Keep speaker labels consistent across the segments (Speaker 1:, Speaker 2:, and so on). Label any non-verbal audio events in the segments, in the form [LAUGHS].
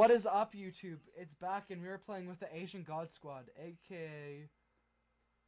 Speaker 1: What is up, YouTube? It's back, and we are playing with the Asian God Squad, aka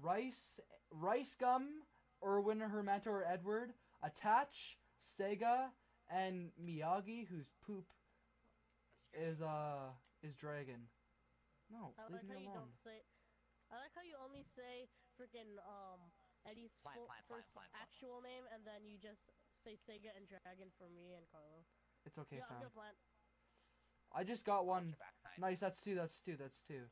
Speaker 1: Rice, Rice Gum, Erwin, Hermeto, or Edward, Attach, Sega, and Miyagi, whose poop is uh is Dragon. No,
Speaker 2: I
Speaker 1: leave
Speaker 2: like
Speaker 1: me
Speaker 2: how you
Speaker 1: alone.
Speaker 2: don't say. I like how you only say freaking um Eddie's
Speaker 3: Fine,
Speaker 2: full,
Speaker 3: fine, fine,
Speaker 2: first
Speaker 3: fine, fine.
Speaker 2: actual name, and then you just say Sega and Dragon for me and Carlo.
Speaker 1: It's okay,
Speaker 2: yeah, I'm
Speaker 1: fam.
Speaker 2: Gonna plant.
Speaker 1: I just got
Speaker 3: Watch
Speaker 1: one. Nice, that's two. That's two. That's two.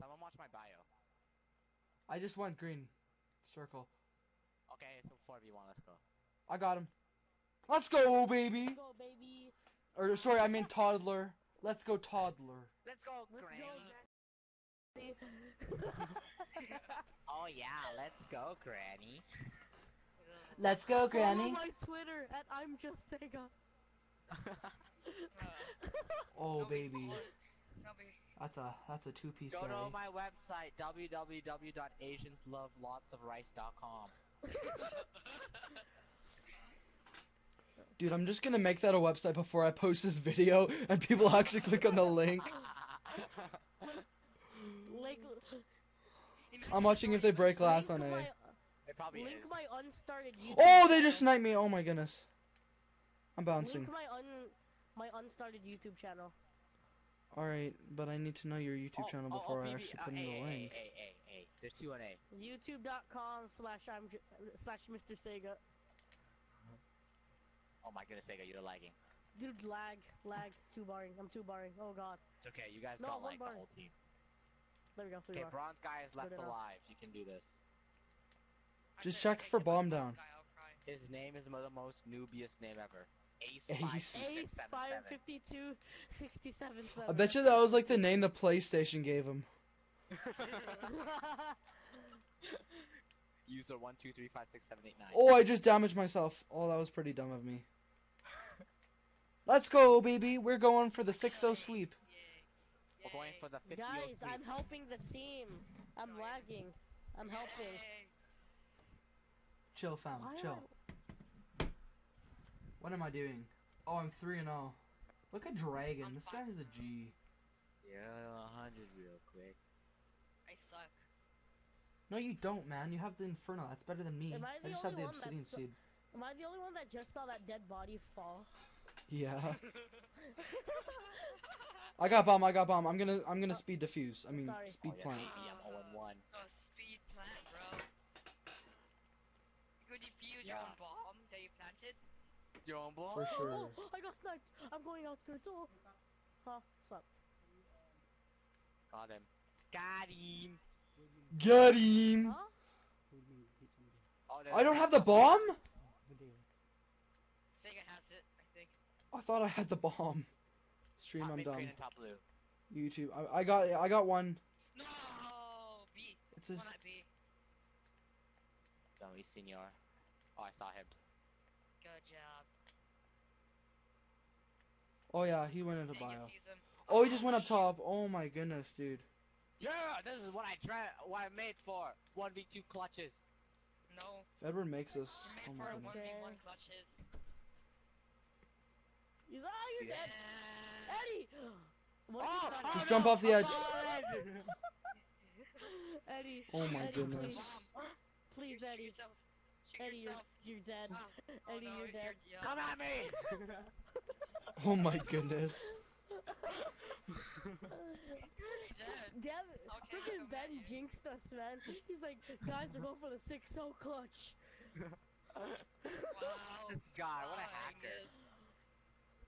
Speaker 3: Someone watch my bio.
Speaker 1: I just went green. Circle.
Speaker 3: Okay, so 4v1, let's go.
Speaker 1: I got him. Let's go, baby.
Speaker 2: Let's go baby.
Speaker 1: Or sorry, I mean toddler. Let's go, toddler.
Speaker 3: Let's go,
Speaker 2: Let's
Speaker 3: Granny.
Speaker 2: go. [LAUGHS]
Speaker 3: Oh yeah, let's go, Granny.
Speaker 1: Let's go, Granny.
Speaker 2: Follow my Twitter at I'm just Sega. [LAUGHS]
Speaker 1: Oh,
Speaker 4: Nobody
Speaker 1: baby.
Speaker 4: follow- Nobody.
Speaker 1: That's a that's a two piece
Speaker 3: go to my website, www.asianslovelotsofrice.com. [LAUGHS]
Speaker 1: Dude, I'm just gonna make that a website before I post this video, and people actually click on the link. [LAUGHS]
Speaker 2: Like,
Speaker 1: I'm watching if they break glass on
Speaker 2: link
Speaker 1: A.
Speaker 2: my,
Speaker 3: It probably
Speaker 2: link
Speaker 3: is.
Speaker 2: my unstarted oh, YouTube.
Speaker 1: Oh, they just sniped me. Oh my goodness. I'm bouncing.
Speaker 2: Link my un my unstarted YouTube channel.
Speaker 1: All right, but I need to know your YouTube
Speaker 3: Oh,
Speaker 1: channel
Speaker 3: oh,
Speaker 1: before
Speaker 3: oh,
Speaker 1: I
Speaker 3: BB,
Speaker 1: actually
Speaker 3: uh,
Speaker 1: put in
Speaker 3: hey,
Speaker 1: the
Speaker 3: hey,
Speaker 1: link.
Speaker 3: Hey, hey, hey, There's two on A.
Speaker 2: YouTube.com slash I'm slash Mr. Sega.
Speaker 3: Oh my goodness, Sega, you're lagging.
Speaker 2: Dude, lag, lag, two barring. I'm two barring. Oh god.
Speaker 3: It's okay, you guys
Speaker 2: No,
Speaker 3: got
Speaker 2: one
Speaker 3: like the whole team.
Speaker 2: There we go, three
Speaker 3: Okay,
Speaker 2: bar.
Speaker 3: bronze guy is left alive. You can do this.
Speaker 1: Just check for bomb down."
Speaker 4: guy, I'll cry."
Speaker 3: His name is the most noobiest name ever. Ace.
Speaker 1: Ace.
Speaker 3: five, six,
Speaker 2: Ace
Speaker 3: seven,
Speaker 2: five
Speaker 3: seven.
Speaker 2: fifty two sixty seven
Speaker 1: I bet you that was like the name the PlayStation gave him. [LAUGHS]
Speaker 3: User one two three five six seven eight nine.
Speaker 1: Oh, I just damaged myself. Oh, that was pretty dumb of me. Let's go, baby. We're going for the 6-0 sweep.
Speaker 3: We're going for the 50
Speaker 2: Guys,
Speaker 3: sweep.
Speaker 2: I'm helping the team. I'm lagging. I'm helping.
Speaker 1: Chill, fam.
Speaker 2: Why
Speaker 1: Chill. What am I doing? Oh, I'm 3 and 0. Look at Dragon. This guy is a G.
Speaker 3: Yeah, 100 real quick.
Speaker 4: I suck.
Speaker 1: No, you don't, man. You have the Inferno. That's better than me.
Speaker 2: Am I
Speaker 1: I
Speaker 2: the
Speaker 1: just have
Speaker 2: only
Speaker 1: the
Speaker 2: one
Speaker 1: Obsidian
Speaker 2: so-
Speaker 1: Seed.
Speaker 2: Am I the only one that just saw that dead body fall?
Speaker 1: Yeah. [LAUGHS] [LAUGHS] I got bomb. I got bomb. I'm gonna. I'm gonna oh. speed diffuse. I mean,
Speaker 2: Sorry.
Speaker 1: speed
Speaker 3: oh, yeah,
Speaker 1: plant.
Speaker 3: baby, I'm 0 1.
Speaker 4: Oh, speed plant, bro. You could defuse your
Speaker 3: Yeah.
Speaker 4: own bomb that you planted.
Speaker 3: You're on board?
Speaker 1: For sure. [GASPS]
Speaker 2: Oh, I got sniped. I'm going outskirts. Oh. Huh? Stop.
Speaker 3: Got him. Got him.
Speaker 1: Got him.
Speaker 2: Huh?
Speaker 3: Oh,
Speaker 1: I don't have the bomb.
Speaker 4: Sega has it, I think.
Speaker 1: I thought I had the bomb. Stream, I'm
Speaker 3: mid, green
Speaker 1: dumb.
Speaker 3: and top blue.
Speaker 1: YouTube. I, I got. I got one.
Speaker 4: No, B.
Speaker 1: It's a.
Speaker 4: One at B.
Speaker 3: Don't we, senor? Oh, I saw him.
Speaker 4: Good job.
Speaker 1: Oh yeah, he went into
Speaker 4: Sega
Speaker 1: bio. Oh, he just went up top. Oh my goodness, dude.
Speaker 3: Yeah, this is what I try. What I made for 1v2 clutches.
Speaker 4: No.
Speaker 1: If Edward makes us. Oh my goodness.
Speaker 4: one v one clutches.
Speaker 2: He's ah, you're dead. Eddie. [GASPS] What
Speaker 3: Oh,
Speaker 2: have you done?
Speaker 1: Just jump off the edge.
Speaker 3: edge. [LAUGHS]
Speaker 2: Eddie.
Speaker 1: Oh my
Speaker 2: Eddie,
Speaker 1: goodness.
Speaker 4: Bomb.
Speaker 2: Please, Eddie.
Speaker 4: yourself.
Speaker 2: Eddie, you're, you're dead.
Speaker 4: Ah. [LAUGHS] Oh,
Speaker 2: Eddie,
Speaker 4: no,
Speaker 2: you're dead.
Speaker 4: yeah.
Speaker 3: Come at me! [LAUGHS]
Speaker 1: Oh my goodness.
Speaker 4: You're.
Speaker 2: Damn,
Speaker 4: Okay,
Speaker 2: freaking Ben
Speaker 4: you.
Speaker 2: jinxed us, man. He's like, guys, we're going for the 6-0 clutch.
Speaker 4: Wow.
Speaker 3: this guy, what a
Speaker 4: Wow,
Speaker 3: hacker.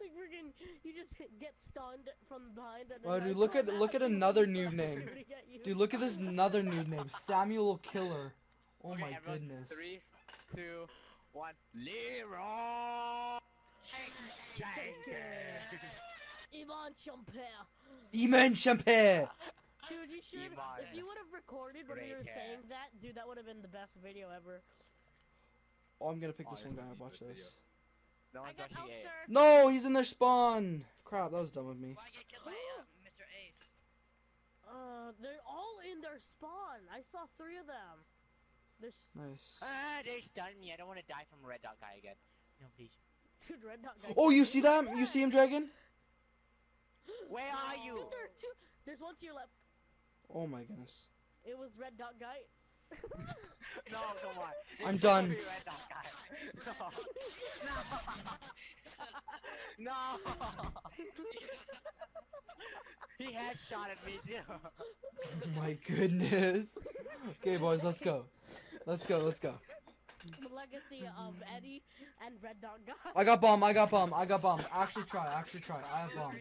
Speaker 2: Like freaking, you just hit, get stunned from behind. And then
Speaker 1: Oh, dude,
Speaker 2: guys
Speaker 1: look at- [LAUGHS] look at another
Speaker 2: and
Speaker 1: new name.
Speaker 2: shooting at you.
Speaker 1: Dude, look at this another new name. Samuel Killer. Oh
Speaker 3: Okay,
Speaker 1: my
Speaker 3: everyone,
Speaker 1: goodness.
Speaker 3: Three, two, one. Leroy
Speaker 2: Jenkins. Ivan Champere.
Speaker 1: Iman Champere.
Speaker 2: Dude, you should.
Speaker 3: Ivan.
Speaker 2: If you would have recorded when we were saying that, dude, that would have been the best video ever.
Speaker 1: Oh, I'm gonna pick
Speaker 3: Oh,
Speaker 1: this
Speaker 3: this
Speaker 1: one
Speaker 3: would
Speaker 1: guy
Speaker 3: be.
Speaker 1: Watch
Speaker 3: good video.
Speaker 1: this.
Speaker 3: No
Speaker 2: I
Speaker 3: one's
Speaker 2: got
Speaker 3: rushing A.
Speaker 2: Elster.
Speaker 1: No, he's in their spawn. Crap, that was dumb of me.
Speaker 4: Why get killed by uh, Mr. Ace?
Speaker 2: Uh, they're all in their spawn. I saw three of them. There's
Speaker 1: Nice.
Speaker 3: Ah, they stunned me. I don't want to die from red dot guy again. No, please.
Speaker 2: Dude, red dot.
Speaker 1: Oh, you see that? You see him, Dragon?
Speaker 3: Where are you?
Speaker 2: Dude, there are two. There's one to your left.
Speaker 1: Oh my goodness.
Speaker 2: It was red dot guy. [LAUGHS]
Speaker 3: No, come on.
Speaker 1: I'm done.
Speaker 3: be Red Dot Guy. No. [LAUGHS] No. [LAUGHS] he headshotted me too.
Speaker 1: Oh my goodness. Okay, boys, let's go. Let's go. Let's go.
Speaker 2: The legacy of Eddie and red dot guy. [LAUGHS]
Speaker 1: I got bomb. I got bomb. I got bomb. Actually, try. Actually, try. I have bomb.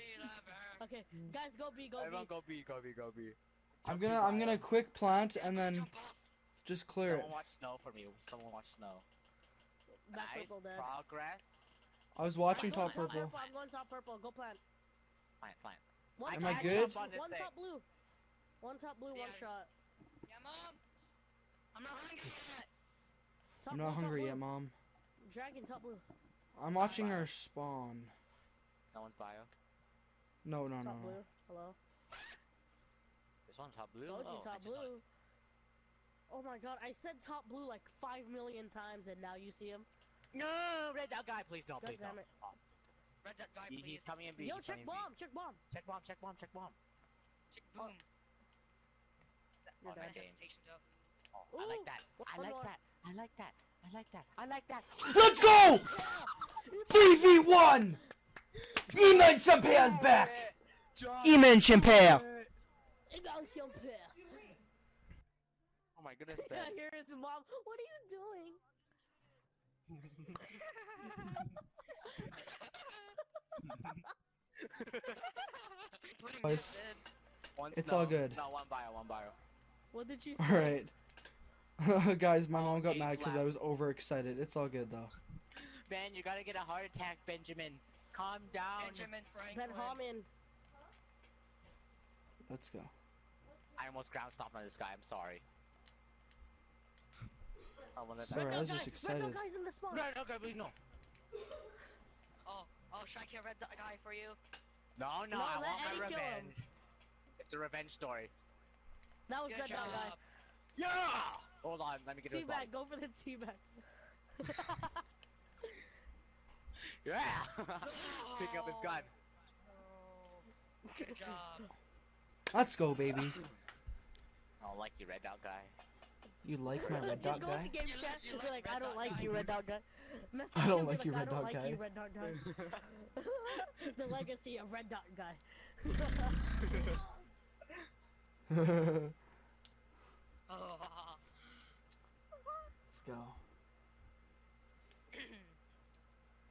Speaker 2: Okay, guys, go B, go B.
Speaker 3: Everyone go B, go B, go B.
Speaker 1: I'm gonna. I'm gonna quick plant and then just clear it.
Speaker 3: Someone watch snow for me. Someone watch snow.
Speaker 2: Back
Speaker 3: nice
Speaker 2: purple dead.
Speaker 3: progress.
Speaker 1: I was watching
Speaker 2: I'm
Speaker 1: top purple.
Speaker 2: I'm going top purple. Go plant.
Speaker 3: Fine, fine.
Speaker 2: One
Speaker 1: Am
Speaker 2: top,
Speaker 1: I good?
Speaker 2: One,
Speaker 3: On
Speaker 2: one
Speaker 3: thing.
Speaker 2: top blue. One top blue, one shot.
Speaker 4: Yeah, mom. I'm not hungry yet.
Speaker 2: Top
Speaker 1: I'm not
Speaker 2: top
Speaker 1: hungry yet, mom.
Speaker 2: Dragon top blue.
Speaker 1: I'm watching her spawn.
Speaker 3: No one's bio.
Speaker 1: No, no, no,
Speaker 2: top
Speaker 1: no.
Speaker 2: blue. Hello.
Speaker 3: This one top blue.
Speaker 2: Told you
Speaker 3: oh,
Speaker 2: top
Speaker 3: just noticed.
Speaker 2: blue. Oh my god, I said top blue like five million times and now you see him.
Speaker 3: No, red dot guy, please no,
Speaker 2: God
Speaker 3: please no.
Speaker 2: damn it.
Speaker 3: Oh,
Speaker 4: Red that guy, please.
Speaker 3: he's coming in B.
Speaker 2: Yo,
Speaker 3: he's
Speaker 2: check
Speaker 3: coming B.
Speaker 2: bomb, check bomb.
Speaker 3: Check bomb, check bomb, check bomb.
Speaker 4: Check oh. boom.
Speaker 2: You're
Speaker 4: Oh,
Speaker 2: done.
Speaker 4: nice hesitation, though.
Speaker 3: Oh, I like that. I like that. I like that. I like that. I like that.
Speaker 1: Let's go! 3v1! Eman Champere's back! Eman Champere!
Speaker 2: It Champere.
Speaker 3: Oh my goodness,
Speaker 2: Yeah,
Speaker 3: Ben.
Speaker 2: here is mom. What are you doing?
Speaker 1: Boys.
Speaker 4: this in.
Speaker 3: One
Speaker 1: It's
Speaker 3: snow.
Speaker 1: all good.
Speaker 3: No, one bio, one bio.
Speaker 2: What did you say?
Speaker 1: Alright. [LAUGHS] Guys, my mom got mad because I was overexcited. It's all good though.
Speaker 3: Ben, you gotta get a heart attack, Benjamin. Calm down.
Speaker 4: Benjamin Franklin.
Speaker 2: Ben Haman.
Speaker 1: Let's go.
Speaker 3: I almost ground stomped on this guy. I'm sorry. Oh, I wanna
Speaker 1: Sorry,
Speaker 2: Red
Speaker 1: I was
Speaker 2: guy.
Speaker 1: just excited.
Speaker 2: dot guy's in the spawn.
Speaker 3: No, no, no, please no.
Speaker 4: Oh, oh, should I kill red guy for you?
Speaker 3: No, no,
Speaker 2: No,
Speaker 3: I
Speaker 2: let
Speaker 3: want
Speaker 2: Eddie
Speaker 3: my
Speaker 2: kill him.
Speaker 3: revenge. It's a revenge story.
Speaker 2: That was
Speaker 4: Good
Speaker 2: red guy.
Speaker 3: Yeah! Hold on, let me get his body.
Speaker 2: Teabag, go for the teabag. [LAUGHS]
Speaker 3: Yeah! [LAUGHS] Picking up his gun.
Speaker 4: Oh, good job.
Speaker 1: Let's go, baby.
Speaker 3: I don't like you, red dot guy.
Speaker 1: You like my red dot guy?
Speaker 2: to game
Speaker 4: You
Speaker 2: chat
Speaker 4: like- you
Speaker 2: and be
Speaker 4: like
Speaker 2: like, I don't like
Speaker 4: guy.
Speaker 2: you, red dot guy. [LAUGHS]
Speaker 1: I don't like you, red
Speaker 2: don't
Speaker 1: dot guy.
Speaker 2: you, red dot guy. the legacy of red dot guy.
Speaker 1: Let's
Speaker 4: Oh,
Speaker 1: go. [CLEARS THROAT]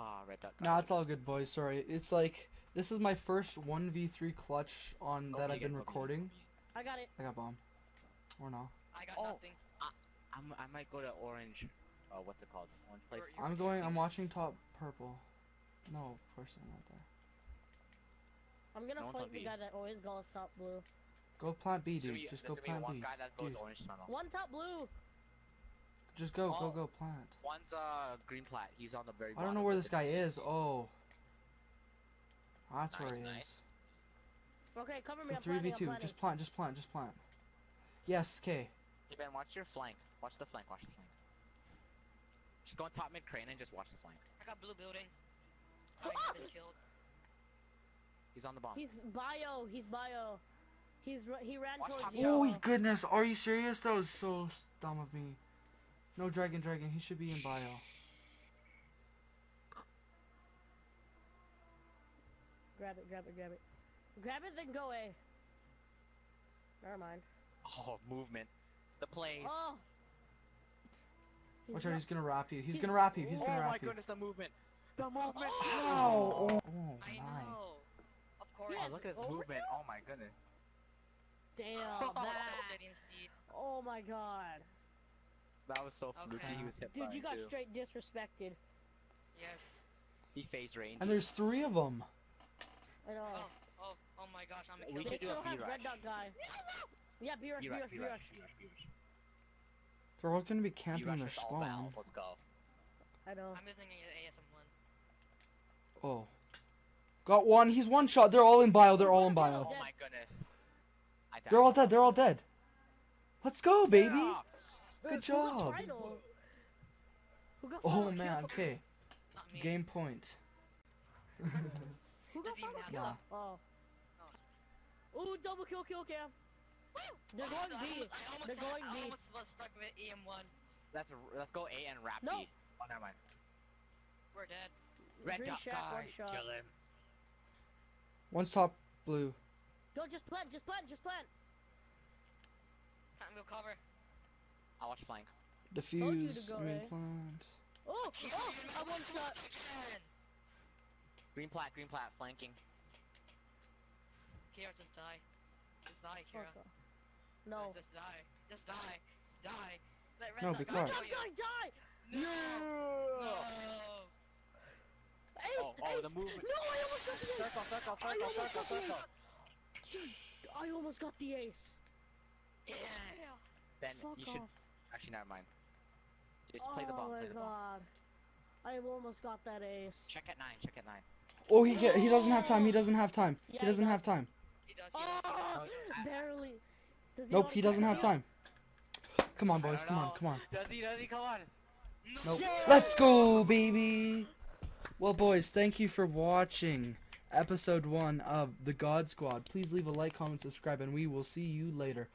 Speaker 3: Ah, red dot guy.
Speaker 1: Nah, it's all good, boys. Sorry. It's like this is my first 1v3 clutch on
Speaker 3: Go
Speaker 1: that I've been
Speaker 3: again, go me again,
Speaker 1: recording.
Speaker 2: I got it.
Speaker 1: I got bomb. Or no.
Speaker 4: I got
Speaker 3: Oh.
Speaker 4: nothing.
Speaker 3: again. I'm, I might go to orange. Uh, what's it called? Orange place.
Speaker 1: I'm going. I'm watching top purple. No, of course I'm not there.
Speaker 2: I'm gonna
Speaker 3: No
Speaker 2: fight the
Speaker 3: B.
Speaker 2: guy that always goes top blue.
Speaker 1: Go plant B, dude.
Speaker 3: be-
Speaker 1: Just go
Speaker 3: gonna be
Speaker 1: plant
Speaker 3: one
Speaker 1: B.
Speaker 3: guy that goes
Speaker 1: Dude.
Speaker 3: orange tunnel.
Speaker 2: One top blue.
Speaker 1: Just go, go,
Speaker 3: Oh.
Speaker 1: go, plant.
Speaker 3: One's uh green plat. He's on the very.
Speaker 1: I don't know where this guy
Speaker 3: distance.
Speaker 1: is. Oh. That's where he
Speaker 3: nice.
Speaker 1: is.
Speaker 2: Okay, cover me.
Speaker 1: It's
Speaker 2: I'm
Speaker 1: a
Speaker 2: planting. I'm
Speaker 1: 3v2.
Speaker 2: planting.
Speaker 1: Just plant, just plant, just plant. Yes, K.
Speaker 3: Hey Ben, watch your flank. Watch the flank. Watch the flank. Just go on top mid crane and just watch the flank.
Speaker 4: I got blue building. Oh, he's killed.
Speaker 3: He's on the bomb.
Speaker 2: He's bio. He's bio. He's he ran
Speaker 3: Watch
Speaker 2: towards you.
Speaker 3: yellow.
Speaker 1: Oh goodness, are you serious? That was so dumb of me. No dragon, dragon. He should be in bio.
Speaker 2: Grab it, grab it, grab it. Grab it, then go A. Never mind.
Speaker 3: Oh, movement. The plays.
Speaker 2: Oh. He's
Speaker 1: Watch out, he's gonna wrap you. He's
Speaker 2: he's-
Speaker 1: gonna wrap you. He's
Speaker 3: oh
Speaker 1: gonna
Speaker 3: my
Speaker 1: wrap you.
Speaker 3: Oh my goodness, the movement. The movement.
Speaker 1: Ow! Oh, oh
Speaker 4: I
Speaker 1: my.
Speaker 4: know. Of course.
Speaker 3: Oh, look at his movement. Oh my goodness.
Speaker 2: Damn,
Speaker 3: Oh, [LAUGHS]
Speaker 2: that. Oh my god.
Speaker 3: That was so fluky.
Speaker 4: Okay.
Speaker 3: He was hit
Speaker 2: Dude,
Speaker 3: by
Speaker 2: you got
Speaker 3: too.
Speaker 2: straight disrespected.
Speaker 4: Yes.
Speaker 3: He phased range.
Speaker 1: And there's three of them.
Speaker 2: I know.
Speaker 4: Oh, oh, oh my gosh, I'm a
Speaker 3: We
Speaker 4: killer.
Speaker 2: they
Speaker 3: should do a
Speaker 2: still have
Speaker 3: B-rush.
Speaker 2: red dot guy. Yeah, B rush, B
Speaker 3: B-rush,
Speaker 2: B
Speaker 3: B-rush. B-rush, B-rush.
Speaker 1: They're all gonna be camping
Speaker 3: B-rush
Speaker 1: their spawn.
Speaker 3: Let's go.
Speaker 2: I know.
Speaker 4: I'm using an ASM1.
Speaker 1: Oh. Got one. He's one shot. They're all in bio. They're all in bio.
Speaker 3: Oh my goodness. I.
Speaker 1: They're all dead. They're all dead. Let's go, baby.
Speaker 3: Yeah.
Speaker 1: Good
Speaker 2: Who
Speaker 1: job.
Speaker 2: Who got
Speaker 1: Oh man.
Speaker 2: kill?
Speaker 1: Okay. Game point.
Speaker 2: Who got
Speaker 4: Does
Speaker 2: final kill?
Speaker 1: some?
Speaker 2: Oh. Ooh, double kill, kill cam. They're
Speaker 4: Oh,
Speaker 2: going
Speaker 4: I
Speaker 2: B.
Speaker 4: almost- I almost
Speaker 2: They're
Speaker 4: had-
Speaker 2: going
Speaker 4: I
Speaker 2: B.
Speaker 4: almost was stuck with EM1.
Speaker 3: Let's let's go A and wrap
Speaker 2: No.
Speaker 3: B. Oh, never mind.
Speaker 4: We're dead.
Speaker 3: Red
Speaker 2: Green
Speaker 3: dot
Speaker 2: shack, one
Speaker 3: guy,
Speaker 2: shot.
Speaker 3: kill him.
Speaker 1: One's top blue.
Speaker 2: Go, just plant, just plant, just plant.
Speaker 4: I'm gonna cover.
Speaker 3: I'll watch flank.
Speaker 2: you to
Speaker 1: Diffuse.
Speaker 2: go,
Speaker 1: I
Speaker 2: eh?
Speaker 1: plant.
Speaker 2: Oh, oh, I one shot.
Speaker 4: Again.
Speaker 3: Green plat, green plat, flanking.
Speaker 4: Kira, just die. Just die, Kira.
Speaker 2: Fuck off. No.
Speaker 4: Just die. Just die. Die. Let Red
Speaker 1: No, be quiet.
Speaker 4: for
Speaker 2: Die,
Speaker 4: you.
Speaker 2: die, die!
Speaker 4: No. No.
Speaker 2: Ace,
Speaker 3: Oh, oh,
Speaker 2: ace.
Speaker 3: the movement.
Speaker 2: No, I almost got the ace.
Speaker 3: Circle, circle,
Speaker 2: I
Speaker 3: circle,
Speaker 2: almost
Speaker 3: circle,
Speaker 2: got the
Speaker 3: circle.
Speaker 2: Dude, I almost got the ace.
Speaker 4: Yeah.
Speaker 3: Then
Speaker 2: Fuck
Speaker 3: you should
Speaker 2: off.
Speaker 3: Actually never mind. Just play the
Speaker 2: oh my
Speaker 3: play the bomb.
Speaker 2: god. I almost got that ace.
Speaker 3: Check at nine, check at nine.
Speaker 1: Oh, he get, he doesn't have time. He doesn't have time.
Speaker 2: Yeah,
Speaker 1: He
Speaker 2: he
Speaker 1: doesn't have
Speaker 2: does.
Speaker 1: time.
Speaker 4: He does. He does. Ah!
Speaker 2: Oh, barely. Does
Speaker 1: Nope, he doesn't have time. Come on, boys.
Speaker 3: don't
Speaker 1: Come on, come on.
Speaker 3: Does he, does he? Come on.
Speaker 4: No.
Speaker 1: Nope. Let's go, baby. Well, boys, thank you for watching episode one of the God Squad. Please leave a like, comment, subscribe, and we will see you later.